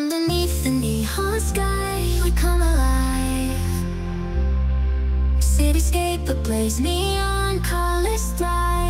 Underneath the neon sky, we come alive. Cityscape ablaze, neon colors thrive